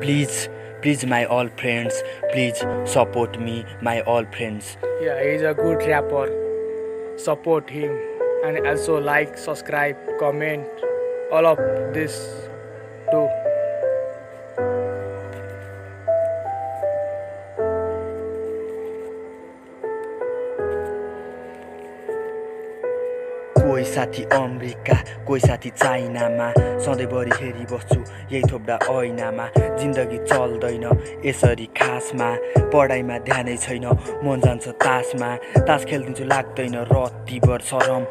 Please, please, my all friends, please support me, my all friends. Yeah, he's a good rapper. Support him and also like, subscribe, comment, all of this कोही साथी America कोही साथी चाइनामा सधैँभरि हेरिबस्छु यही थोप्डा ऐनामा जिन्दगी चल्दैन यसरी खासमा पढाइमा ध्यानै छैन मन जान्छ तासमा तास खेलिदिन्छु लाग्दैन रत्तिभर सरम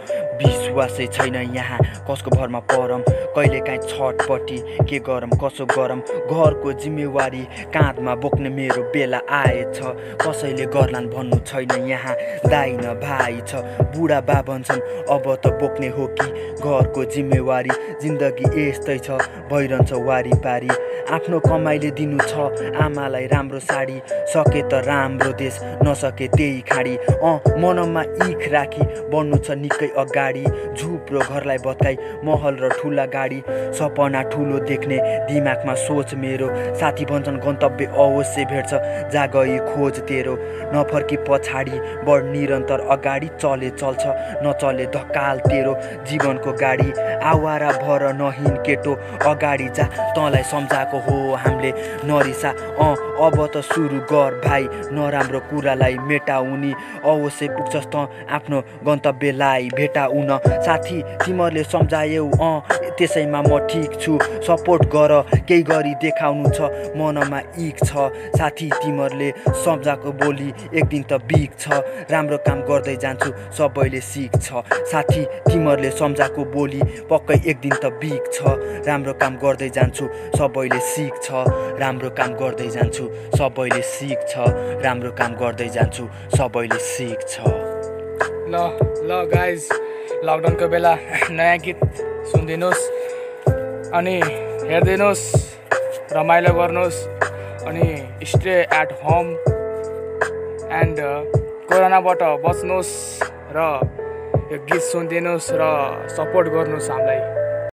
विश्वासै छैन यहाँ कसको भरमा परम कहिलेकाहीँ छटपट्टि के गरम कसो गरम घरको जिम्मेवारी काँधमा बोक्ने मेरो बेला आएछ कसैले गर्लान् भन्नु छैन यहाँ दाइ न भाइ छ बुढा बा भन्छन् अब त बोक्ने हो कि घरको जिम्मेवारी जिन्दगी यस्तै छ भइरहन्छ वारिपारी। आफ्नो कमाइले दिनु छ। आमालाई राम्रो साडी सके त राम्रो देश नसके त्यही खाडी। अँ मनमा इख राखी बन्नु छ निकै अगाडि। झुप्रो घरलाई भत्काई महल र ठुला गाडी। सपना ठुलो देख्ने दिमागमा सोच मेरो। साथी भन्छन् गन्तव्य अवश्य भेट्छ जागई खोज तेरो। नफर्की पछाडि बढ निरन्तर अगाडि चले चल्छ नचले धकाल तेरो जीवनको गाडी। आवारा भर नहिन केटो अगाडि जा तँलाई सम्झाएको हो हामीले नरिसा। अँ अब त सुरु गर भाइ नराम्रो कुरालाई मेटाउनी। अवश्य पुग्छस् त आफ्नो गन्तव्यलाई भेटाउन। साथी तिमीहरूले सम्झायौ अँ त्यसैमा म ठिक छु। सपोर्ट गर केही गरी देखाउनु छ। मनमा इक छ। साथी तिमीहरूले सम्झाएको बोली एक दिन त बिक छ। राम्रो काम गर्दै जान्छु। सबैले सिक्छ साथी तिमीहरूले सम्झाएको बोली पक्कै एक दिन त बिक छ। राम्रो काम गर्दै जान्छु। सबैले सिक्छ राम्रो काम गर्दै जान्छु। सबैले सिक्छ राम्रो काम गर्दै जान्छु। सबैले सिक्छ ल ल गाइज लकडाउनको बेला नयाँ गीत। सुनिदिनुहोस् अनि हेरिदिनुहोस् रमाइलो गर्नुहोस् अनि स्टे एट होम एन्ड कोरोनाबाट बच्नुहोस् र यो गीत सुनिदिनुहोस् र सपोर्ट गर्नुहोस् हामीलाई।